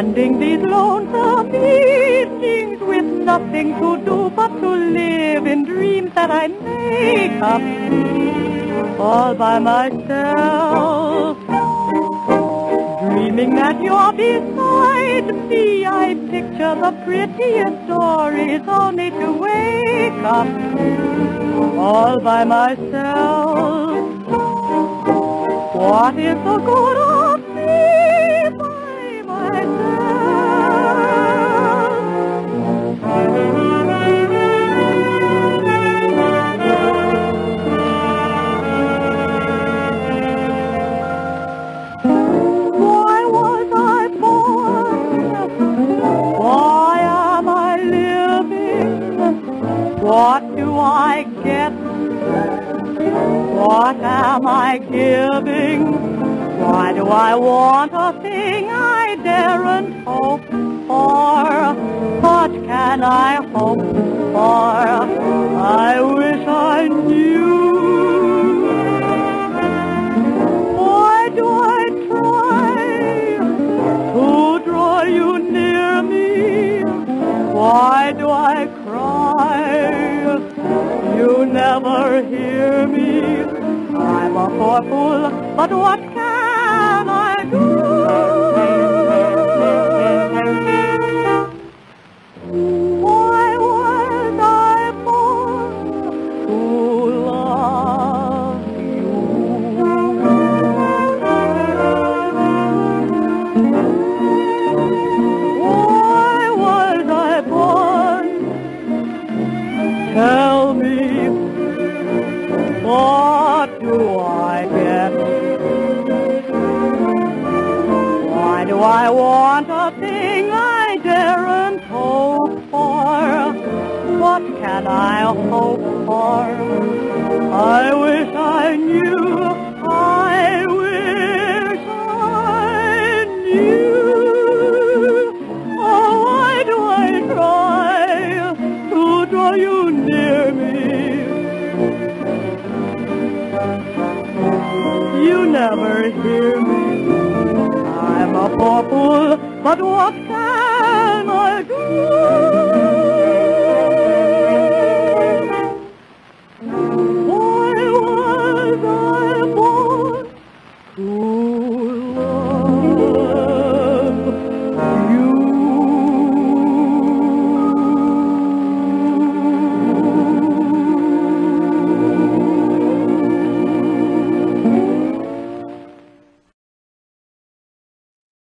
spending these lonesome evenings with nothing to do but to live in dreams that I make up all by myself. Dreaming that you're beside me, I picture the prettiest stories only to wake up all by myself. What is the good What do I get? What am I giving? Why do I want a thing I daren't hope for? What can I hope for? I wish I knew. Why do I try to draw you near me? Why do I cry? A fool, but what can I do? Why was I born to love you? Why was I born? Tell me, what do I do I want a thing I daren't hope for? What can I hope for? I wish I knew, I wish I knew. Oh, why do I try to draw you near me? You never hear me a purple, but what can I do?